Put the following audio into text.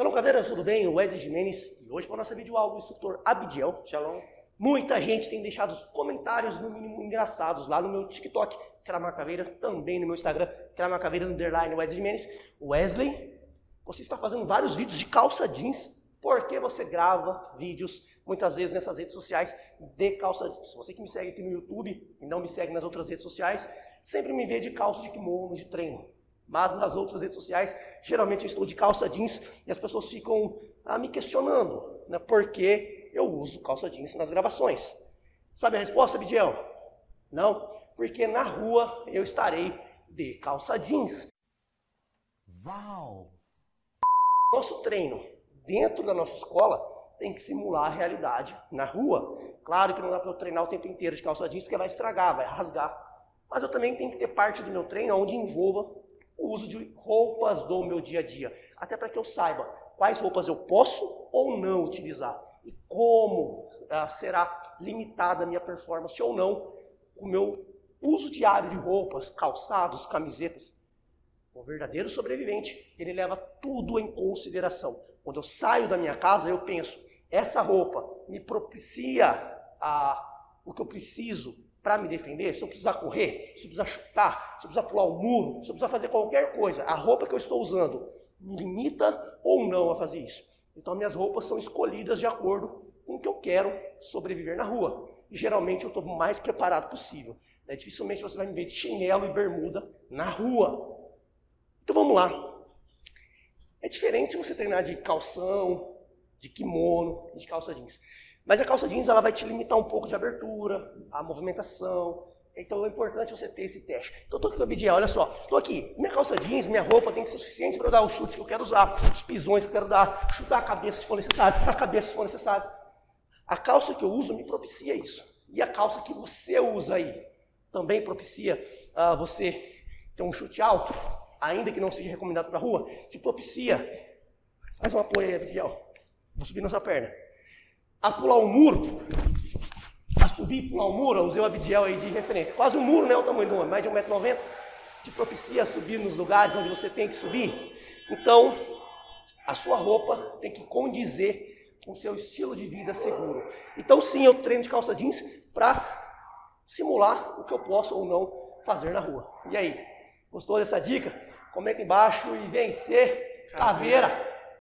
Shalom Caveiras, tudo bem? O Wesley Jimenez e hoje para a nossa videoaula o instrutor Abdiel. Shalom. Muita gente tem deixado comentários, no mínimo, engraçados lá no meu TikTok, Cramar Caveira, também no meu Instagram, Cramar Caveira, underline Wesley Jimenez. Wesley, você está fazendo vários vídeos de calça jeans, porque você grava vídeos, muitas vezes nessas redes sociais, de calça jeans. Você que me segue aqui no YouTube e não me segue nas outras redes sociais, sempre me vê de calça de kimono, de treino. Mas nas outras redes sociais, geralmente eu estou de calça jeans e as pessoas ficam ah, me questionando, né, por que eu uso calça jeans nas gravações. Sabe a resposta, Bidiel? Não, porque na rua eu estarei de calça jeans. Uau! Nosso treino dentro da nossa escola tem que simular a realidade na rua. Claro que não dá para eu treinar o tempo inteiro de calça jeans porque vai estragar, vai rasgar. Mas eu também tenho que ter parte do meu treino onde envolva o uso de roupas do meu dia a dia, até para que eu saiba quais roupas eu posso ou não utilizar e como ah, será limitada a minha performance ou não com o meu uso diário de roupas, calçados, camisetas. O verdadeiro sobrevivente, ele leva tudo em consideração. Quando eu saio da minha casa, eu penso, essa roupa me propicia a, o que eu preciso para me defender, se eu precisar correr, se eu precisar chutar, se eu precisar pular o um muro, se eu precisar fazer qualquer coisa, a roupa que eu estou usando me limita ou não a fazer isso. Então minhas roupas são escolhidas de acordo com o que eu quero sobreviver na rua. E geralmente eu estou o mais preparado possível. Né? Dificilmente você vai me ver de chinelo e bermuda na rua. Então vamos lá. É diferente você treinar de calção, de kimono, de calça jeans. Mas a calça jeans ela vai te limitar um pouco de abertura, a movimentação. Então é importante você ter esse teste. Então eu tô aqui com a BDA, olha só. Tô aqui, minha calça jeans, minha roupa tem que ser suficiente para dar os chutes que eu quero usar, os pisões que eu quero dar, chutar a cabeça se for necessário, chutar a cabeça se for necessário. A calça que eu uso me propicia isso. E a calça que você usa aí também propicia uh, você ter um chute alto, ainda que não seja recomendado para rua, te propicia. Faz um apoio aí, Abigail. Vou subir na sua perna a pular um muro, a subir e pular um muro, eu usei o Abdiel aí de referência. Quase um muro, né? O tamanho do homem, mais de 1,90m, te propicia a subir nos lugares onde você tem que subir. Então, a sua roupa tem que condizer com o seu estilo de vida seguro. Então, sim, eu treino de calça jeans para simular o que eu posso ou não fazer na rua. E aí, gostou dessa dica? Comenta embaixo e vencer caveira.